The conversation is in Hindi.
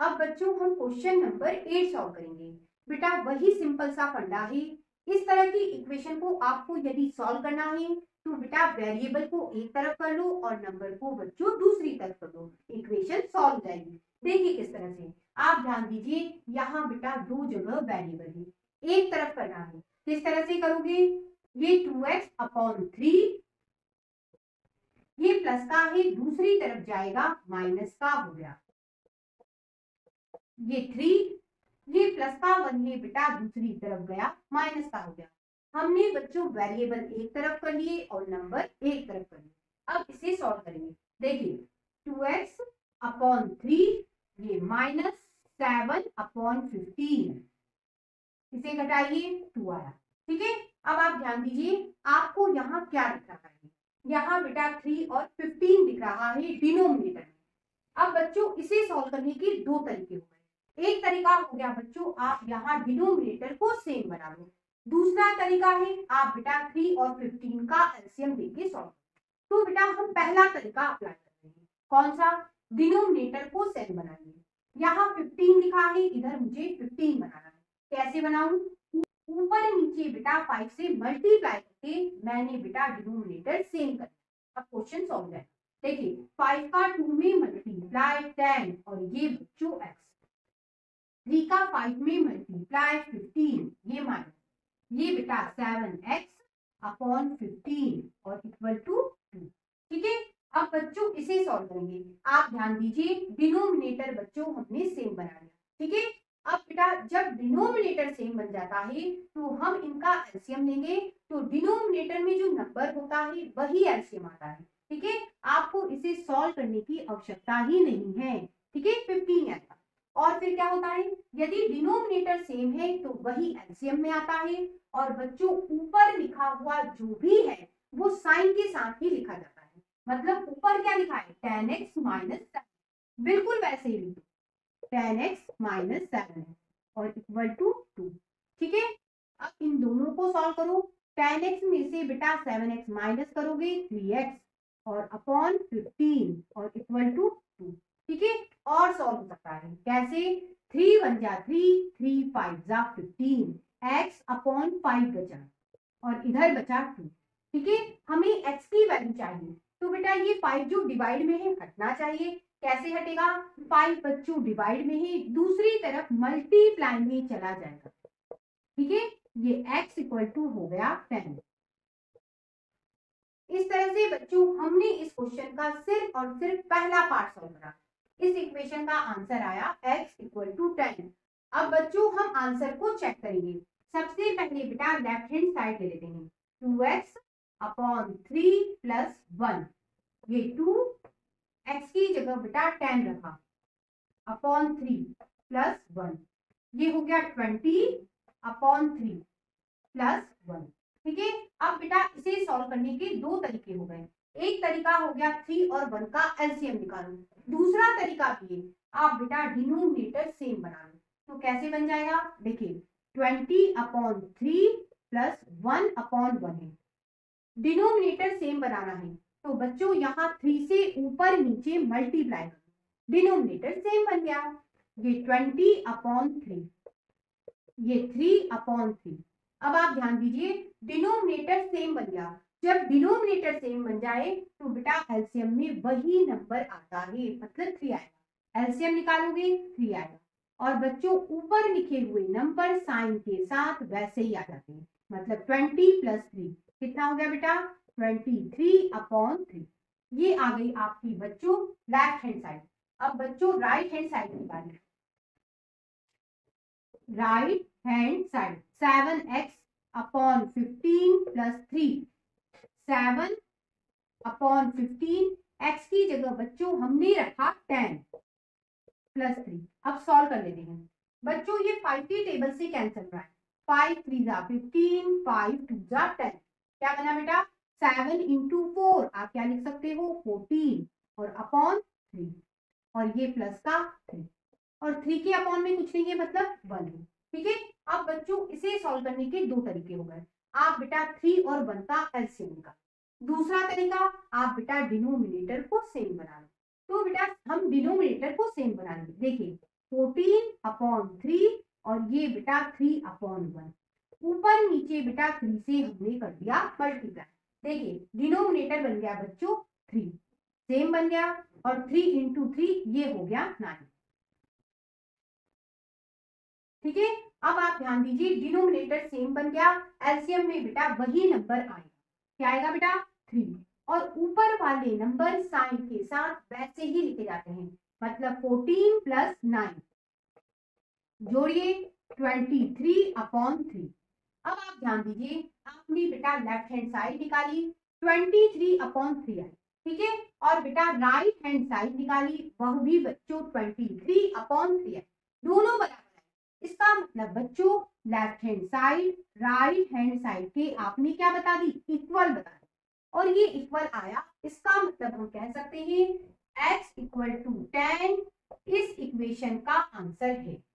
अब बच्चों, हम क्वेश्चन नंबर एट सॉल्व करेंगे। बेटा, वही सिंपल सा फंडा है। इस तरह की इक्वेशन को आपको यदि सॉल्व करना है तो बेटा वेरिएबल को एक तरफ़ कर लो और नंबर को बच्चों दूसरी तरफ़ कर दो इक्वेशन सॉल्व जाएगी। देखिए किस तरह से। आप ध्यान दीजिए, यहाँ बेटा दो जगह वेरिएबल है। एक तरफ़ करना है। किस तरह से करोगे? ये टू एक्स अपॉन थ्री ये प्लस का है, दूसरी तरफ़ जाएगा माइनस का हो गया। ये थ्री ये प्लस का वन ये बेटा दूसरी तरफ़ गया माइनस का हो गया। हमने बच्चों वेरिएबल एक तरफ़ कर लिए और नंबर एक तरफ़ कर लिए। अब इसे सॉल्व करेंगे। देखिए टू एक्स अपॉन थ्री ये माइनस सेवन अपॉन फिफ्टीन इसे घटाइए टू आया। ठीक है? अब आप ध्यान दीजिए, आपको यहाँ क्या दिख रहा है? यहाँ बेटा थ्री और फिफ्टीन दिख रहा है डिनोमिनेटर में। अब बच्चों, इसे सॉल्व करने के दो तरीके हो गए। एक तरीका हो गया, बच्चों, आप यहाँ डिनोमिनेटर को सेम बना लो। दूसरा तरीका है, आप बेटा थ्री और फिफ्टीन का एलसीएम देके सॉल्व तो बेटा, हम पहला तरीका अप्लाई कर रहे हैं। कौन सा? डिनोमिनेटर को सेम बनाइए। यहाँ फिफ्टीन लिखा है, इधर मुझे फिफ्टीन बनाना है। कैसे बनाऊ? ऊपर नीचे बेटा फाइव से मल्टीप्लाई करके मैंने बेटा डिनोमिनेटर सेम कर अब क्वेश्चन सॉल्व है। देखिए फाइव का टू में मल्टीप्लाई टेन और ये बच्चों एक्स थ्री का फाइव में मल्टीप्लाई फिफ्टीन ये माइनस ये बेटा सेवन एक्स अपॉन फिफ्टीन और इक्वल टू टू ठीक है? अब बच्चों, इसे सॉल्व करेंगे। आप ध्यान दीजिए डिनोमिनेटर बच्चों, हमने सेम बना लिया। ठीक है? अब बेटा, जब डिनोमिनेटर सेम बन जाता है तो हम इनका एलसीएम लेंगे। तो डिनोमिनेटर में जो नंबर होता है, वही एलसीएम आता है। ठीक है? आपको इसे सॉल्व करने की आवश्यकता ही नहीं है। ठीक है? फिफ्टीन आता और फिर क्या होता है? यदि डिनोमिनेटर सेम है तो वही एलसीएम में आता है और बच्चों ऊपर लिखा हुआ जो भी है, वो साइन के साथ ही लिखा जाता है। मतलब ऊपर क्या लिखा है? टेन एक्स माइनस बिल्कुल वैसे ही टेन एक्स माइनस सेवन और इक्वल टू टू ठीक है? अब इन दोनों को सॉल्व करो। टेन एक्स में से बेटा सेवन एक्स माइनस करोगे थ्री एक्स और अपॉन फिफ्टीन और इक्वल टू टू ठीक है? और सॉल्व है। कैसे? थ्री वन जा थ्री थ्री फाइव जा फिफ्टीन एक्स अपॉन फाइव बचा। और इधर बचा टू ठीक है? हमें एक्स की वैल्यू चाहिए। तो बेटा ये फाइव जो डिवाइड में है, हटना चाहिए। कैसे हटेगा? फाइव बच्चों डिवाइड में ही, दूसरी तरफ़ मल्टीप्लाई में चला जाएगा। ठीक है? ये x इक्वल टू हो गया टेन इस तरह से बच्चों, हमने इस क्वेश्चन का सिर्फ़ और सिर्फ़ पहला पार्ट सॉल्व करा। इस इक्वेशन का आंसर आया x इक्वल टू टेन अब बच्चों, हम आंसर को चेक करेंगे। सबसे पहले बेटा लेफ़्ट हैंड साइड ले लेते हैं। Two x upon three plus one ये टू एक्स की जगह बेटा टेन रखा। अपॉन थ्री प्लस वन ये हो गया twenty upon three plus one ठीक है? अब बेटा इसे सॉल्व करने के दो तरीके हो गए। एक तरीका हो गया थ्री और वन का एलसीएम निकालो। दूसरा तरीका भी आप बेटा डिनोमिनेटर सेम बना लो। तो कैसे बन जाएगा? देखिए, twenty upon three plus one upon one है। डिनोमिनेटर सेम बनाना है। तो बच्चों, यहाँ थ्री से ऊपर नीचे मल्टीप्लाई डिनोमिनेटर सेम बन गया। ये ट्वेंटी अपॉन थ्री, ये थ्री अपॉन थ्री। अब आप ध्यान दीजिए, डिनोमिनेटर सेम बन गया। जब डिनोमिनेटर सेम बन जाए तो बेटा एलसीएम में वही नंबर आता है मतलब थ्री आएगा एलसीएम निकालोगे थ्री आएगा और बच्चों, ऊपर लिखे हुए नंबर साइन के साथ वैसे ही आ जाते हैं. मतलब ट्वेंटी प्लस थ्री कितना हो गया बेटा? ट्वेंटी थ्री अपॉन थ्री ये आ गई आपकी बच्चों लेफ़्ट हैंड साइड अब बच्चों राइट हैंड साइड की बारी. Right hand side seven x upon fifteen plus three seven upon fifteen x की जगह बच्चों हमने रखा टेन प्लस थ्री अब सॉल्व कर लेते हैं। बच्चों, ये फाइव की टेबल से कैंसिल रहा है। फाइव थ्री जा फिफ्टीन फाइव टू जा टेन क्या बना बेटा? सेवन इंटू फोर आप क्या लिख सकते हो? फोर्टीन और अपॉन थ्री और ये प्लस का थ्री और थ्री के अपॉन में कुछ नहीं है मतलब वन है ठीक है? अब बच्चों, इसे सॉल्व करने के दो तरीके हो गए। आप बेटा थ्री और वन का एलसीएम निकाल दूसरा तरीका, आप बेटा डिनोमिनेटर को सेम बना लो। तो बेटा हम डिनोमिनेटर को सेम बना लेंगे देखिए फोर्टीन अपॉन थ्री और ये बेटा थ्री अपॉन वन ऊपर नीचे बेटा थ्री से हमने कर दिया मल्टीप्लाई देखिए, डिनोमिनेटर बन गया बच्चों थ्री सेम बन गया और थ्री इंटू थ्री ये हो गया नाइन ठीक है? अब आप ध्यान दीजिए डिनोमिनेटर सेम बन गया। एलसीएम में बेटा वही नंबर आएगा क्या आएगा बेटा? थ्री और ऊपर वाले नंबर साइन के साथ वैसे ही लिखे जाते हैं। मतलब फोर्टीन प्लस नाइन जोड़िए ट्वेंटी थ्री अपॉन थ्री अब आप ध्यान दीजिए, आपने बेटा लेफ़्ट हैंड साइड निकाली ट्वेंटी थ्री अपॉन थ्री आई। ठीक है? और बेटा राइट हैंड साइड निकाली, वह भी बच्चों ट्वेंटी थ्री अपॉन थ्री आई। दोनों बराबर। इसका मतलब बच्चों left hand side right hand side के आपने क्या बता दी? इक्वल बता दी। और ये इक्वल आया, इसका मतलब हम कह सकते हैं, x इक्वल टू टेन इस इक्वेशन का आंसर है।